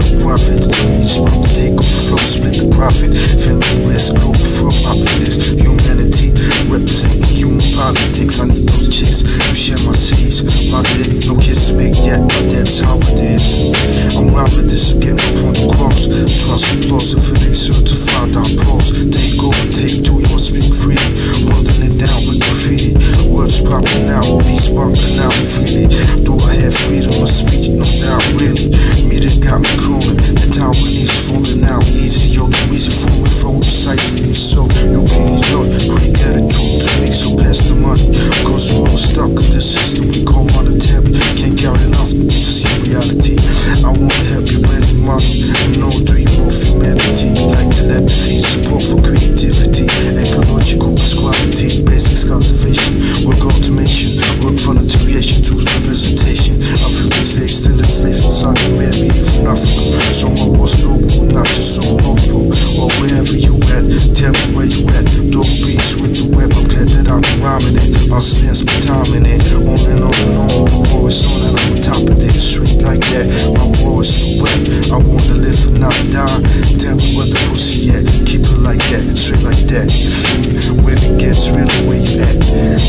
the profits. Jimmy smoke, take on the flow, split the profit. Family risk, go from opposites. Humanity representing human politics. I need those chicks You share my seeds. My dick, no kiss me yet, but that's how it is. I'm robbing this, getting get my point across. Trust and so creation to representation of human slaves still enslaved inside the not feeling novel. So my war's global, not just so local. Or wherever you at, tell me where you at. Dog beats with the web, I'm glad that I'm rhyming it. I'll spend my time in it. On and on and on, always on and on top of this. Straight like that, my war is so wet. I wanna live and not die. Tell me where the pussy at, keep it like that, straight like that. You feel me? When it gets real, where you at?